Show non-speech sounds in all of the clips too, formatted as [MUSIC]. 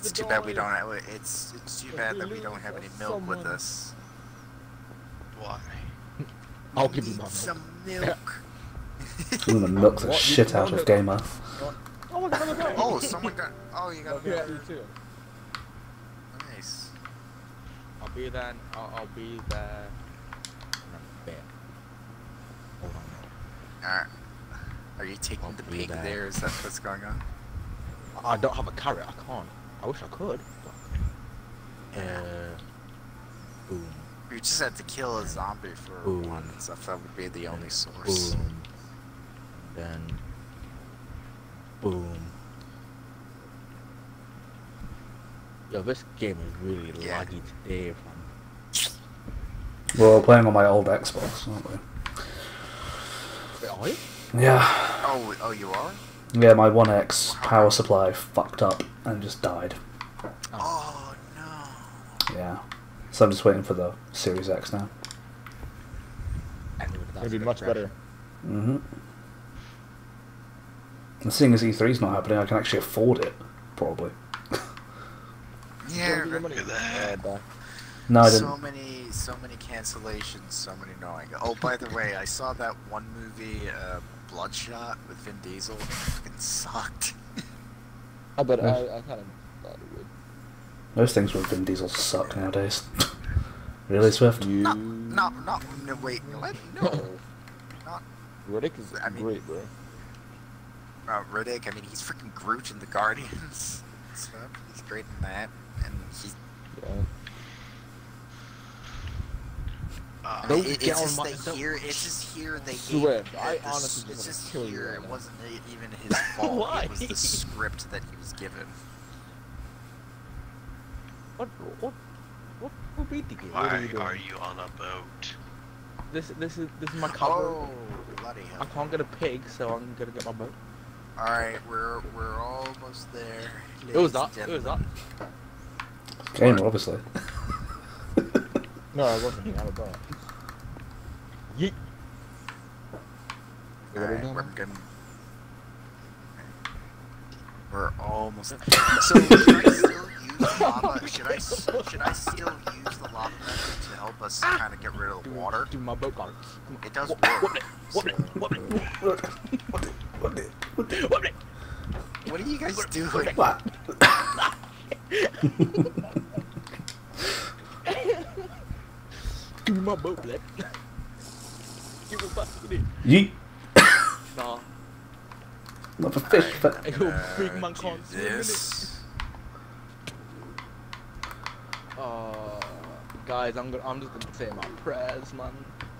It's too bad we don't have. It's it's too bad that we don't have any milk with us. Why? I'll We give you milk. some milk. I'm gonna milk the What? Shit out of milk- Gamer. Oh. Oh, someone got. Oh, you got Okay, milk. you too. Nice. I'll be there. I'll, I'll be there. in a bit. Hold on. Alright. Are you taking I'll the pig there. there? Is that what's going on? I don't have a carrot. I can't. I wish I could. Uh. Boom. You just had to kill a zombie for Ooh. one and stuff. That would be the only source. Boom. Then. Boom. Yo, this game is really Yeah. laggy today, fam. We're all playing on my old Xbox, aren't we? Wait, are you? Yeah. Oh, oh, you are? Yeah, my One X power supply fucked up and just died. Oh no. Yeah. So I'm just waiting for the Series X now. Anyway, that's be much better. Mm-hmm. And seeing as E3's not happening, I can actually afford it, probably. Yeah. Don't give your money. Look at that. No, I so didn't. many, so many cancellations, so many knowing. Oh, by the way, I saw that one movie, uh, Bloodshot, with Vin Diesel. [LAUGHS] Fucking sucked. I bet Yeah. I, I kind of thought it would. Most things with Vin Diesel suck nowadays. [LAUGHS] really, Swift? You. No, no, no, no, wait, what? No. Not Riddick is I mean- great, bro. uh, Riddick. I mean, he's freaking Groot in the Guardians. [LAUGHS] stuff. He's great in that, and he's. Yeah. Uh, Don't it, it's just my- that don't- here. It's just here they. Swift, gave, I the- honestly It's just just kill here. right It wasn't even [LAUGHS] his fault. Why? It was the script that he was given. What? What? What? What beat the game? What are why you are you on a boat? This, this is, this is my cover. Oh, bloody hell! I can't get a pig, so I'm gonna get my boat. All right, we're we're almost there. It was ladies that. and It was that. gentlemen. Gamer, obviously. [LAUGHS] No, I wasn't. I'm a bot. Yeet. All What are right, you we're doing? gonna. We're almost. [LAUGHS] So should I still use lava? Should I s- should I still use the lava method to help us ah! kind of get rid of the water? Do my boat got it. Come on. It does Whoop, work. whoop it, whoop it, whoop it, whoop it. What are you guys doing? What? [LAUGHS] Give me my boat, lad. [LAUGHS] Give me back in it. Yeet. Nah. Not for fish, but. I'm Yo, big man do can't swim in this. Uh, guys, I'm gonna, I'm just gonna say my prayers, man.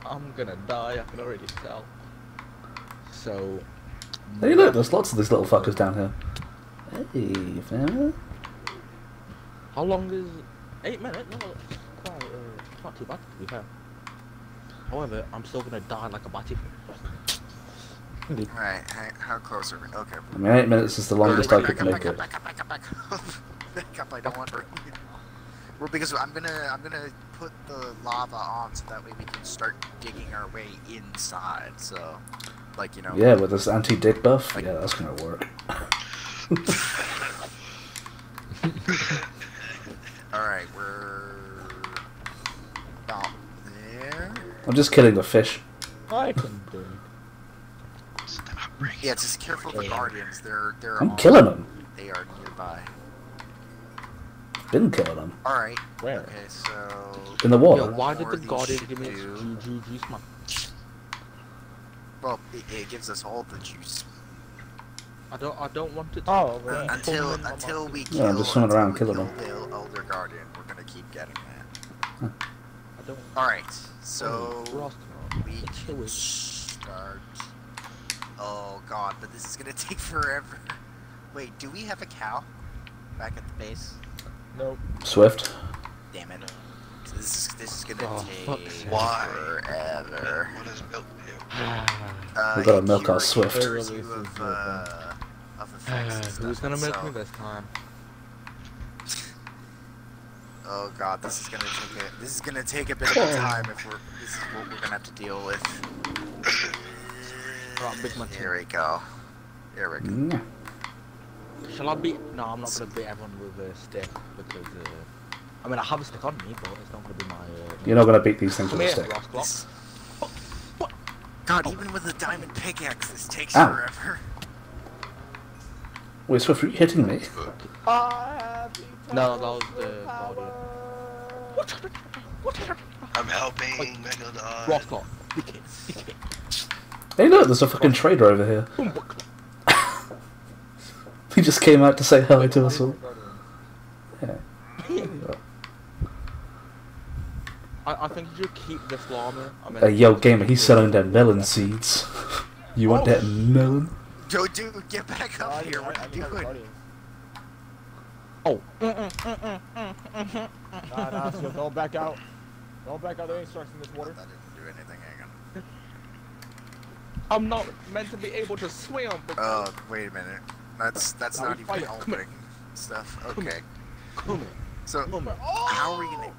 I'm gonna die. I can already tell. So. Hey, look, there's lots of these little fuckers down here. Hey, fella. How long is eight minutes? No, it's quite, uh, it's not too bad to be fair. However, I'm still gonna die like a batty. Alright, how, how close are we? Okay. I mean, eight minutes is the longest I could back make back up, it. back up, back up, back up. [LAUGHS] Back up, I don't want to. Well, because I'm gonna, I'm gonna put the lava on so that way we can start digging our way inside. So, like you know. Yeah, with this anti-dig buff, yeah, that's gonna work. [LAUGHS] All right, we're about there. I'm just killing the fish. I can [LAUGHS] do. Stop bringing Yeah, just careful of the guardians. They're, they're. I'm on- killing them. They are nearby. Been killing them. All right. Where? Okay, so. In the Yo, water. why did the these guardian give me its do- GG juice, man? Well, it, it gives us all the juice. I don't, I don't want it. To Oh, be right. until until mouth. we Yeah, kill, I'm just swimming around killing kill them. the elder guardian. We're gonna keep getting that. I don't. All right, so Ross, we can start. Oh god, but this is gonna [LAUGHS] take forever. Wait, do we have a cow back at the base? Nope. Swift. Damn it. So this is this is gonna Oh, take forever. What does milk do? Uh, We gotta milk our Swift. it cures It you releases of, uh, of effects and Who's gonna milk so- me this time? Oh god, this is gonna take a this is gonna take a bit of time if we're this is what we're gonna have to deal with. [COUGHS] Big man. Here we go. Here we go. Mm. Shall I beat? No, I'm not gonna beat everyone with a stick because. Uh, I mean, I have a stick on me, but it's not gonna be my. Uh, You're not gonna beat these things with a here, stick. Ross Clock. This- God, even with a diamond pickaxe, this takes Ow. forever. Wait, Swift, are you hitting me? No, that was the Guardian. I'm helping Megalodon. Ross Clock. DK, DK. Hey, look, there's a fucking trader over here. Boom, boom, clock. He just came out to say hello to us all. Yeah. I, I think you should keep this llama. I mean, Hey, yo, gamer, he's selling them melon seeds. [LAUGHS] You want Oh. that melon? Yo, dude, get back up here. What are you doing? Oh, Nah, nah, so don't back out. Don't back out. There ain't sharks in this water. That didn't do anything. Hang. I'm not meant to be able to swim. But Oh, wait a minute. That's that's Now not even fight. Come helping stuff. Come Okay. come here, So come here. how are we gonna?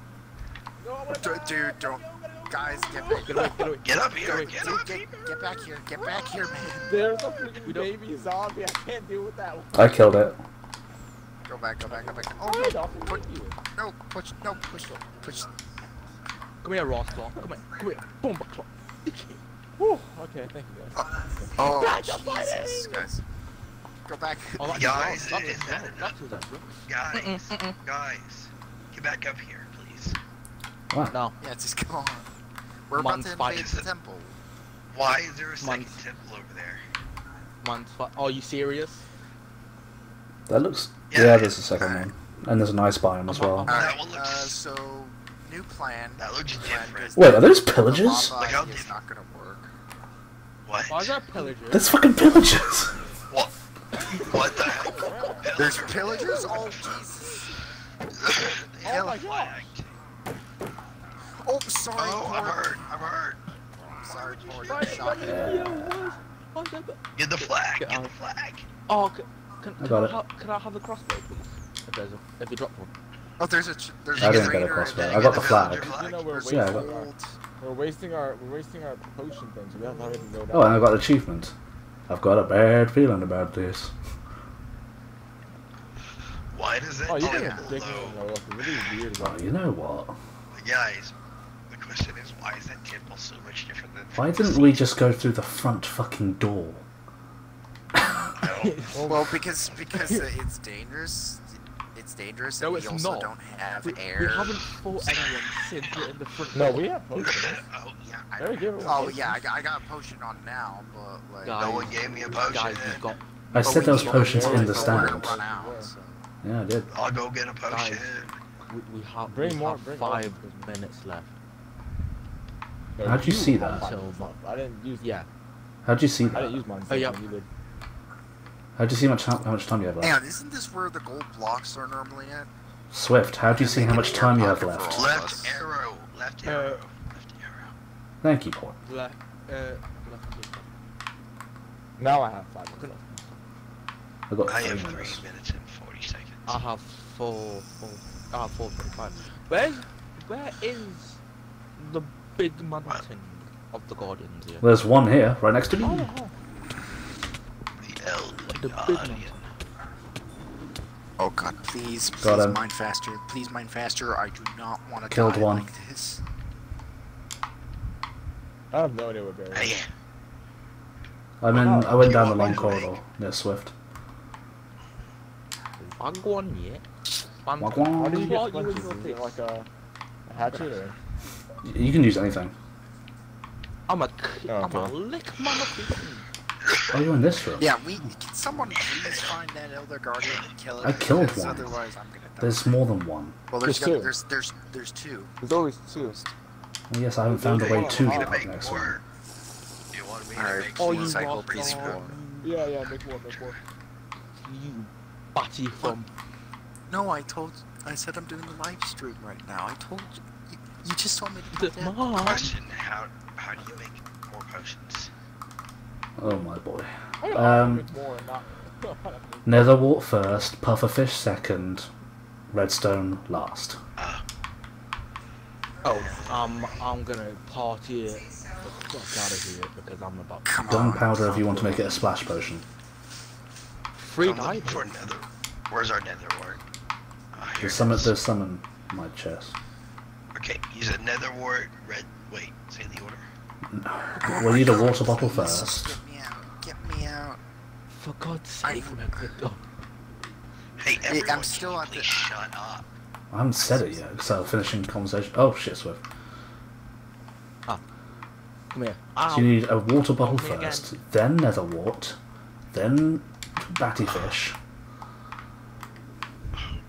No, I wanna D- dude, don't. Guys, get back. Get away, get away. Get up here! Wait, Get Dude, up here! get, get back here. Get back here, man. There's a freaking baby zombie. I can't deal with that. one. I killed it. Go back. Go back. Go back. Oh, Oh no, no! don't Put, forget you. no, push. No, push. Push. Come here, Ross Clock. Come here, come here. Boom, boom, clock. Whew, okay, thank you guys. Oh, Back up, Jesus, guys. Go back. Oh, that's Guys, is That's that Ross. enough? That's Ross. Guys, guys, get back up here, please. What? No, Yeah, just come on. We're about Months to fight. invade the temple. Why is there a second Months. temple over there? man's fi- Are you serious? That looks. Yeah. Yeah, there's a second one. And there's an ice biome as well. All That right. one Uh, so new plan. That looks New plan, different. 'cause Wait, are those the pillagers? lava Like how is not gonna work. What? Why is that pillagers? There's fucking pillagers! What? What the heck? [LAUGHS] There's pillagers. Oh Jesus. They [LAUGHS] Oh my a flag. Oh, sorry. Oh, I'm hurt. I'm hurt. Sorry, Port. I shot you. Oh, the- the- Get the flag. Get Get the flag. Oh, can, can, I can, got I it. ha- can I have a crossbow, please? If, there's a, if you drop one. Oh, there's a. ch- There's I a didn't get a trader crossbow. I got the Get flag. You know we're wasting, Yeah, I got- our, gold. we're wasting our we're wasting our potion things. We have to hurry and go down. Oh, and I got an achievement. I've got a bad feeling about this. Why does that Oh, you Oh, yeah. temple dig though? me. It's really weird. Oh, you know what? Guys, the question is, why is that temple so much different than? Why didn't we just go through the front fucking door? I [LAUGHS] don't- Well, because because uh, [LAUGHS] it's dangerous. It's dangerous, and No, we it's also not. don't have We, we haven't fought [LAUGHS] anyone since we're in the front. no, we have potions. oh, yeah, I Very don't- good. Oh yeah, I got, I got a potion on now, but like. Guys, no one gave me a potion. Guys, we've got. I but said we there was need potions in the but stand. Out, so. Yeah, I did. I'll go get a potion. We, we have, Bring we more- have bring more. five minutes left. How'd you see that? mine. I didn't use. Yeah. How'd you see that? I didn't use mine. Oh, yeah. You did. How'd you see much how, how much time you have left? Hang on, isn't this where the gold blocks are normally at? Swift, how do you see how much time you have left? Left arrow. Left Uh, arrow. Left arrow. Thank you, Port. Left. Uh, left. Now I have five. minutes I've got I have three minutes. minutes and forty seconds. I have four. four I have four twenty-five. Where's where is the big mountain of the Guardians here? There's one here, right next to me. Oh, oh. The Elder The big Oh god, please, Got please him. mine faster. Please mine faster. I do not want to Killed die one. like this. I have no idea what berry. Hey, is. I'm in. Oh, I went down the long me to corridor make- near Swift. Wagwan, yeah. Wagwan. How do you Claw get you in sponges? your Is it like a, a hatchet or? You can use anything. I'm a, Oh, I'm a lick mama Oh, you're in this room. Yeah, we. Can someone please find that Elder Guardian and kill it? I killed one. Otherwise, I'm gonna die. There's more than one. well, there's There's got- two. there's there's there's two. There's always two. Well, yes, I haven't found a way to you the want me to up next more? one. You want me Alright. to make Oh, more? you Cycle lost pretty all- Yeah, yeah, make more, make more. You batty from. No, I told. I said I'm doing the live stream right now. I told you. You, you just told me to do The that. Question: How how do you make more potions? Oh my boy. I don't Um, know if it's more or not. [LAUGHS] Netherwart first, pufferfish second, redstone last. Uh, Oh, um, I'm gonna party the fuck out of here because I'm about. Come on. Gunpowder if you want to make it a splash potion. Free I'm for nether. Where's our nether wart? Ah, here There's it summon, is. there's summon my chest. Okay, use a nether wart. Red. Wait, say the order. We need a water bottle first. Get me out. Get me out. For God's I- sake, when I clicked up. Hey, I'm still can you at the- shut up. I haven't said it yet, so finishing conversation. Oh shit, Swift. Ah, come here. So you need a water bottle me again. first, then nether wart, then batty fish, Okay.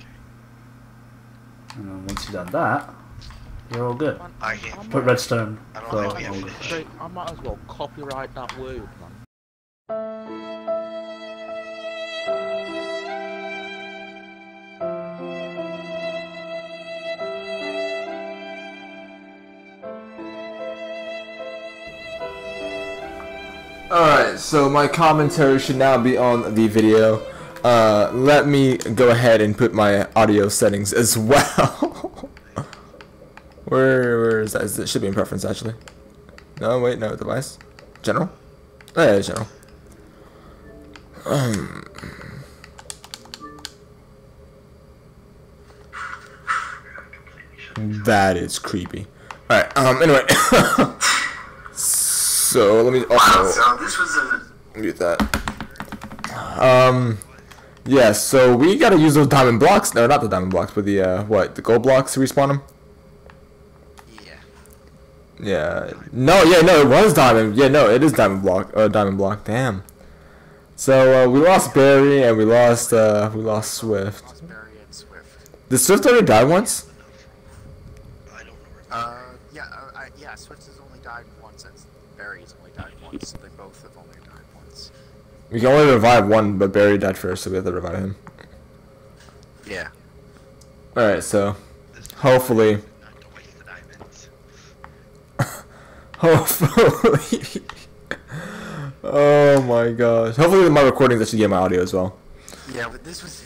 and then once you've done that, you're all good. I I Put redstone I don't for think we have fish. this. I might as well copyright that word, Alright, so my commentary should now be on the video. Uh, let me go ahead and put my audio settings as [LAUGHS] well. where, where is that? it should be in preference actually. No, wait, no, device. General? Oh, yeah, general. Um, that is creepy. Alright, um, anyway. [LAUGHS] so, let me also this was a. mute that. Um, yeah, so we gotta use those diamond blocks. No, not the diamond blocks, but the, uh, what, the gold blocks to respawn them? Yeah. Yeah. No, yeah, no, it was diamond. Yeah, no, it is diamond block. Uh, diamond block. Damn. So uh, we lost Barry and we lost uh, we lost Swift. Lost Barry and Swift. Did Swift already die once? I don't. Uh, yeah, uh, I, yeah. Swift has only died once, and Barry's only died once. They both have only died once. We can only revive one, but Barry died first, so we have to revive him. Yeah. All right, so hopefully, not to waste the diamonds. [LAUGHS] hopefully. [LAUGHS] oh my gosh! Hopefully my recordings actually get my audio as well. Yeah, but this was.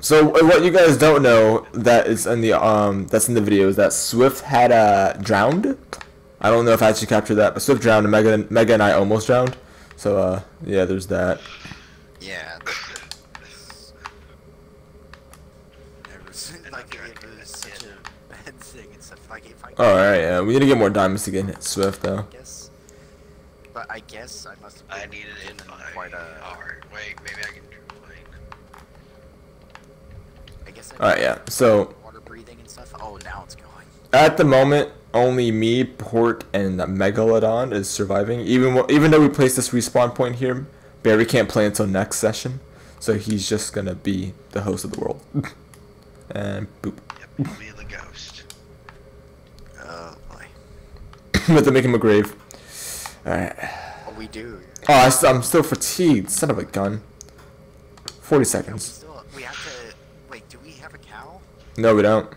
So uh, what you guys don't know that is in the um that's in the video is that Swift had uh drowned. I don't know if I actually captured that, but Swift drowned and Mega Mega and I almost drowned. So uh yeah, there's that. yeah. It was like it was such a bad thing and stuff. Like if I. All right, yeah, we need to get more diamonds to get Swift though. I guess. But I guess I must have. I been needed it in quite a. heart. Wait, maybe I can draw. I guess. I All right, yeah. So Water breathing and stuff. Oh, now it's going. at the moment, only me, Port, and Megalodon is surviving. Even even though we placed this respawn point here, Barry can't play until next session, so he's just gonna be the host of the world. [LAUGHS] and boop. Yep, I'll be the ghost. Oh boy. we have to make him a grave. Alright. Oh, we do. Oh, I st- I'm still fatigued. Son of a gun. 40 We seconds. still. We have to. Wait. Do we have a cow? No, we don't.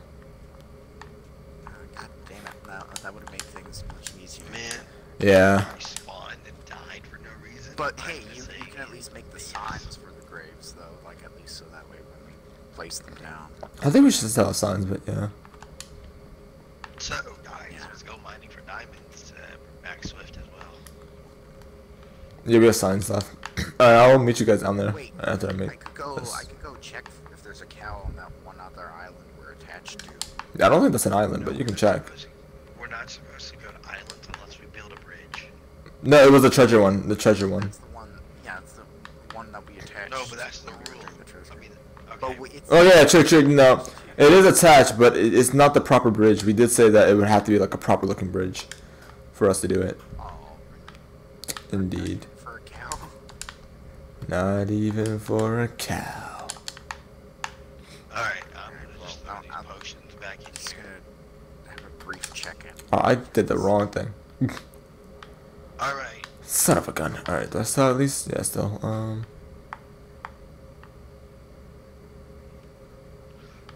Oh, God damn it! No, that would have made things much easier. Man, Yeah. we spawned and died for no reason. But I'm hey, you, you can at least make the signs for the graves, though. Like at least so that way when we place them down. I think we should sell signs, but yeah. So, guys, Yeah. let's go mining for diamonds to bring back Swift as well. Yeah, we have signs left. Alright, I'll meet you guys down there Wait. after I I could go. this. I could go check if there's a cow on that one other island we're attached to. I don't think that's an island, but you can check. We're not supposed to go to islands unless we build a bridge. No, it was the treasure one. The treasure one. That's the one. Yeah, it's the one that we attached. No, but that's the rule. the treasure. I mean, But okay. we, it's Oh yeah, trick, trick. No, it is attached, but it- it's not the proper bridge. We did say that it would have to be like a proper looking bridge for us to do it. Oh, Indeed. for a cow. Not even for a cow. [LAUGHS] Alright, I'm gonna well, just throw I'll- these I'll- potions back in Just here. gonna have a brief check-in. Oh, I did the wrong thing. [LAUGHS] Alright, Son of a gun. Alright, do I still at least? Yeah, still. Um.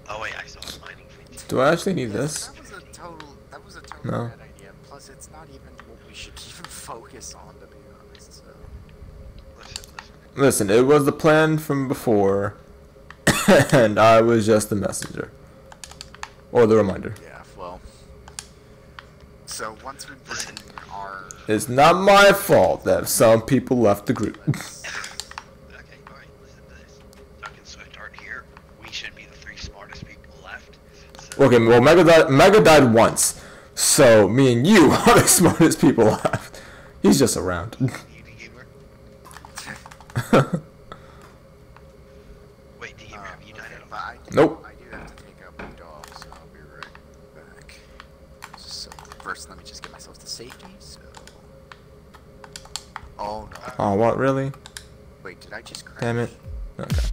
oh wait, I saw a mining feat. Do I actually need this? That was a total. That was a total No. bad idea. Plus, it's not even what we should even [LAUGHS] focus on, to be honest. So. Listen, listen. Listen, it was the plan from before, [COUGHS] and I was just the messenger. Or the reminder. Yeah. Well. So once we bring Listen. our. It's not my fault that some people left the group. [LAUGHS] okay, alright, listen to this. Duck and Swift aren't here. We should be the three smartest people left. So okay, well, Mega died, Mega died once. So, me and you [LAUGHS] are the smartest people left. He's just around. [LAUGHS] Wait, do you um, have you I, Nope. I do have to take up my dog, so I'll be right back. So first, let me just get myself to safety. Oh no! Oh, what, really? Wait, did I just crash? Damn it. Okay.